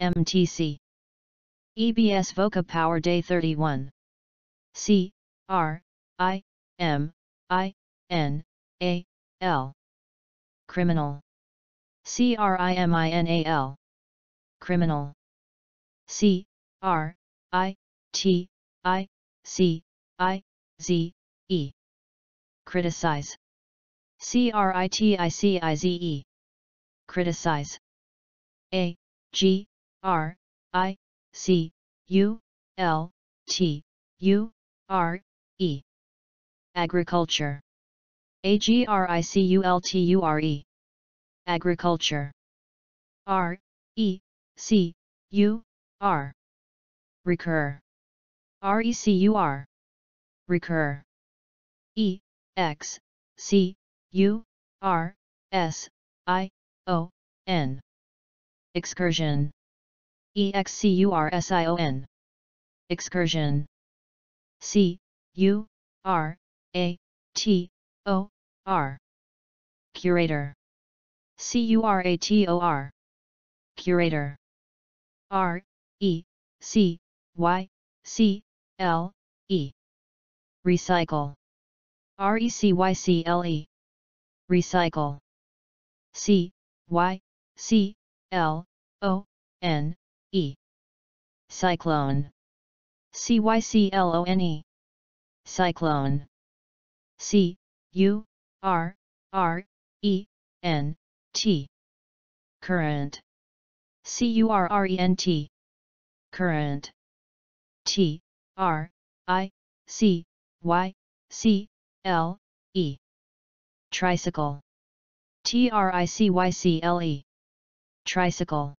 MTC EBS VOCA Power Day 31 C R I M I N A L. Criminal. C R I M I N A L. Criminal. C R I T I C I Z E. Criticize. C R I T I C I Z E. Criticize. A G R I C U L T U R E. Agriculture. A G R I C U L T U R E. Agriculture. R E C U R. Recur. R E C U R. Recur. E X C U R S I O N. Excursion EXCURSION Excursion. C U R A T O R. Curator. C U R A T O R. Curator. R E C Y C L E. Recycle. R E C Y C L E. Recycle. C Y C L O N E. Cyclone. C Y C L O N E. Cyclone. C U R R E N T. Current. C U R R E N T. Current. T R I C Y C L E. Tricycle. T R I C Y C L E. Tricycle.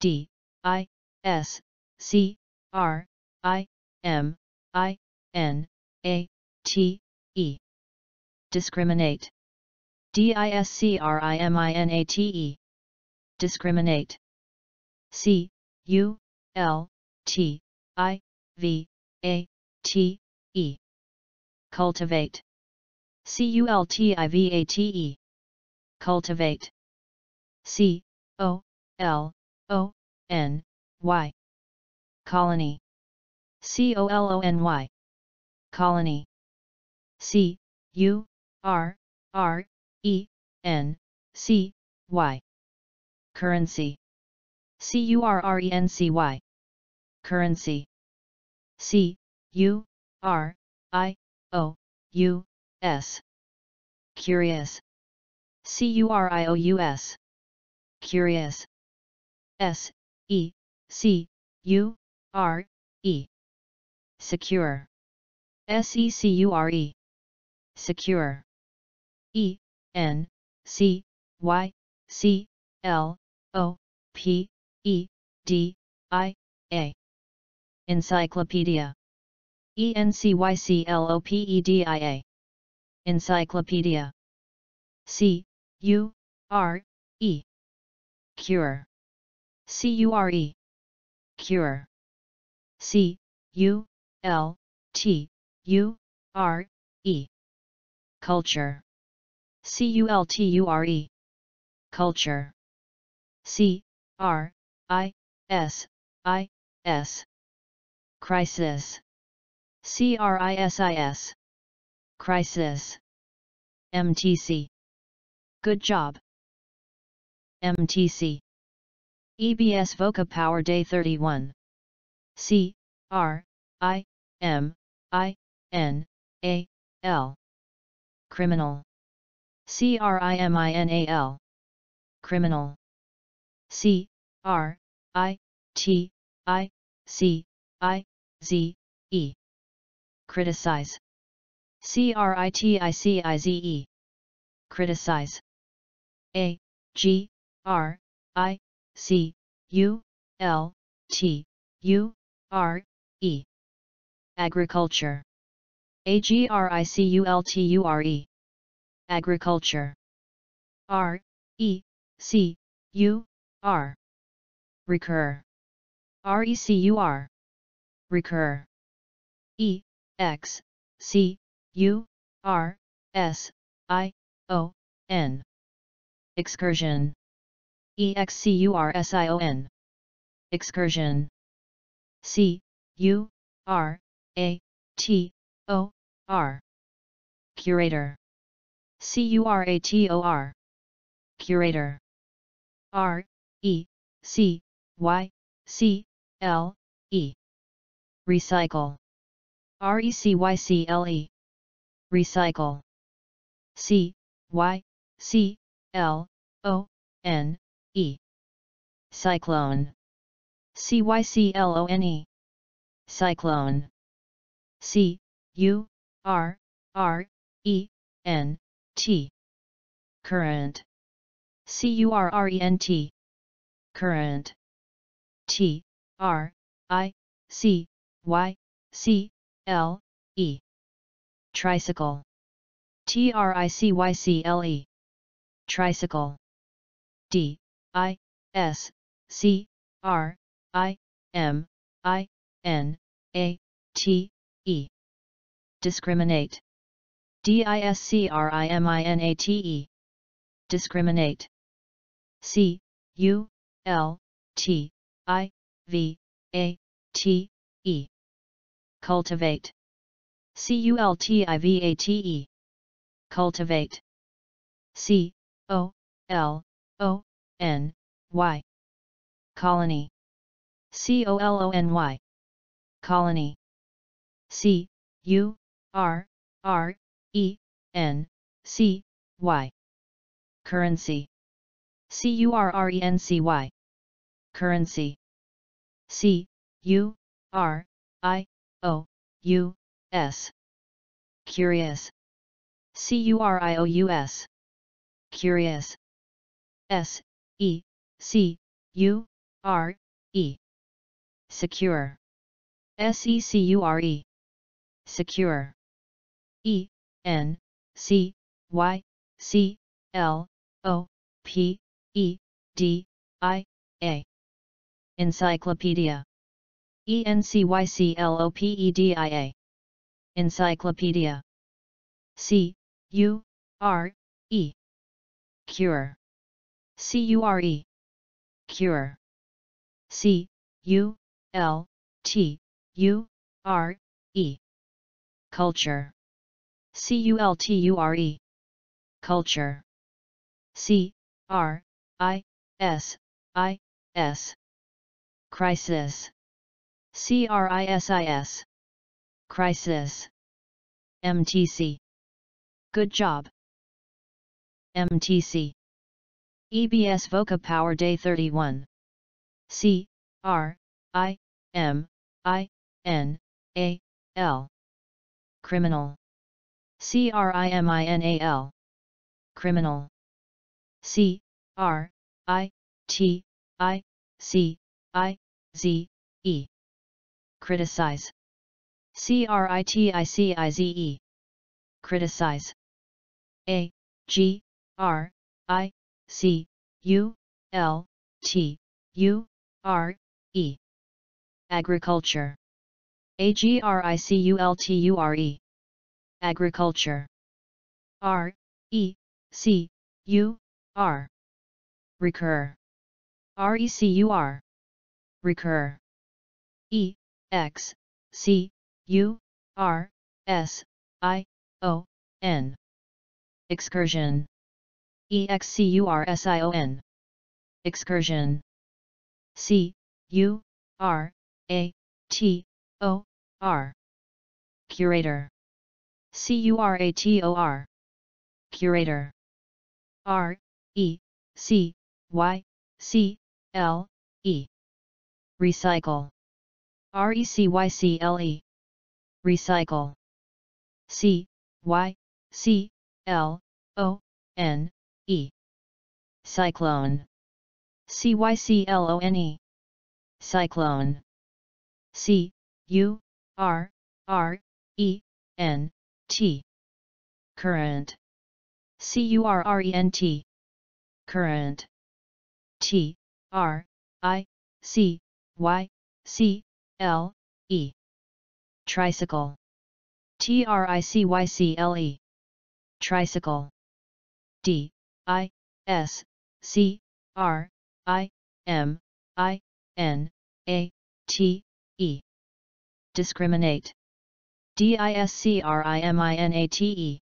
D I S C R I M I N A T E. Discriminate. D I S C R I M I N A T E. Discriminate. C U L T I V A T E. Cultivate. C U L T I V A T E. Cultivate. C O L O N Y. Colony. C O L O N Y. Colony. C U R R E N C Y. Currency. C U R R E N C Y. Currency. C U R I O U S. Curious. C U R I O U S. Curious. S E C U R E. Secure. S E C U R E. Secure. E N C Y C L O P E D I A. Encyclopedia. E N C Y C L O P E D I A. Encyclopedia. C U R E. Cure E. Cure. C U L T U R E. Culture. C U L T U R E. Culture. C R I S I S. Crisis. C R I S I S. Crisis. MTC Good job. MTC EBS VOCA Power Day 31 C R I M I N A L. Criminal. C R I M I N A L. Criminal. C R I T I C I Z E. Criticize. C R I T I C I Z E. Criticize. A G R I C U L T U R E. Agriculture. Agriculture Agriculture. R E C U R. Recur. RECUR Recur. E X C U R S I O N. Excursion EXCURSION excursion. C, U, R, A, T, O, R. Curator. C U R A T O R. Curator. R, E, C, Y, C, L, E. Recycle. R E C Y C L E. Recycle. C, Y, C, L, O, N, E. Cyclone. C Y C L O N E. Cyclone. C, U, R, R, E, N, T. Current. C U R R E N T. Current. T, R, I, C, Y, C, L, E. Tricycle. T R I C Y C L E. Tricycle. D, I, S, C, R, I, M, I, N, A, T, E. Discriminate. D-I-S-C-R-I-M-I-N-A-T-E. Discriminate. C, U, L, T, I, V, A, T, E. Cultivate. C-U-L-T-I-V-A-T-E. Cultivate. C, O, L, O, N, Y. Colony. C O L O N Y. Colony. C U R R E N C Y. Currency. C U R R E N C Y. Currency. C U R I O U S. Curious. C U R I O U S. Curious. S E C U R E. Secure. S-E-C-U-R-E. Secure. E, N, C, Y, C, L, O, P, E, D, I, A. Encyclopedia. E N C Y C L O P E D I A. Encyclopedia. C, U, R, E. Cure. E. Cure. C, U, L, T, U, R, E. Culture. C U L T U R E. Culture. C, R, I, S, I, S. Crisis. C R I S I S. Crisis. MTC. Good job. MTC. EBS VOCA Power Day 31. C, R, I, M, I, N, A, L. Criminal. C R I M I N A L. Criminal. C, R, I, T, I, C, I, Z, E. Criticize. C R I T I C I Z E. Criticize. A, G, R, I, C, U, L, T, U, R, E. Agriculture. Agriculture. Agriculture. R, E, C, U, R. Recur. R-E-C-U-R. Recur. E, X, C, U, R, S, I, O, N. Excursion. EXCURSION. Excursion. C, U, R, A, T, O, R. Curator. C U R A T O R. Curator. R, E, C, Y, C, L, E. Recycle. R E C Y C L E. Recycle. C, Y, C, L, O, N, E. Cyclone. C Y C L O N E. Cyclone. C, U, R, R, E, N, T. Current. C U R R E N T. Current. T, R, I, C, Y, C, L, E. Tricycle. T R I C Y C L E. Tricycle. D, I, S, C, R, I, M, I, N, A, T, E. Discriminate. D-I-S-C-R-I-M-I-N-A-T-E.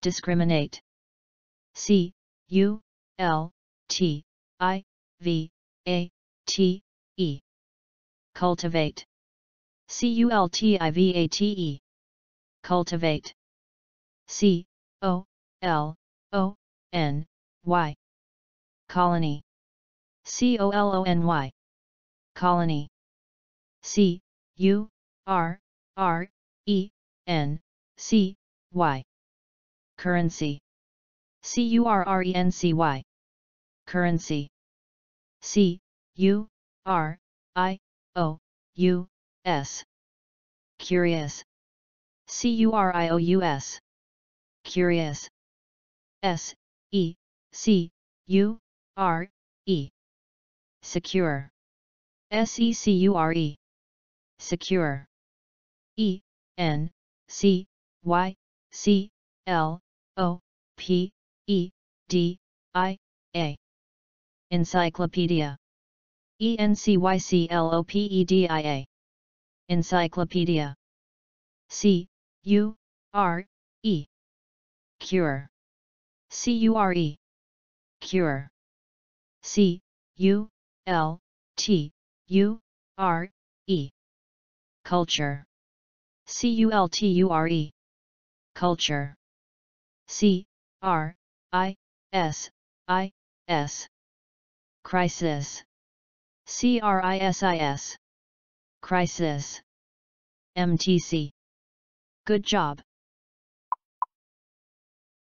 Discriminate. C, U, L, T, I, V, A, T, E. Cultivate. C-U-L-T-I-V-A-T-E. Cultivate. C, O, L, O, N, Y. Colony. C O L O N Y. Colony. C, U, R, R, E, N, C, Y. Currency. C U R R E N C Y. Currency. C, U, R, I, O, U, S. Curious. C U R I O U S. Curious. S, E, C, U, R, E. Secure. S E C U R E. Secure. E, N, C, Y, C, L, O, P, E, D, I, A. Encyclopedia. E N C Y C L O P E D I A. Encyclopedia. C, U, R, E. Cure. C U R E. Cure. C, U, L, T, U, R, E. Culture. C U L T U R E. Culture. C, R, I, S, I, S. Crisis. C R I S I S. Crisis. MTC. Good job.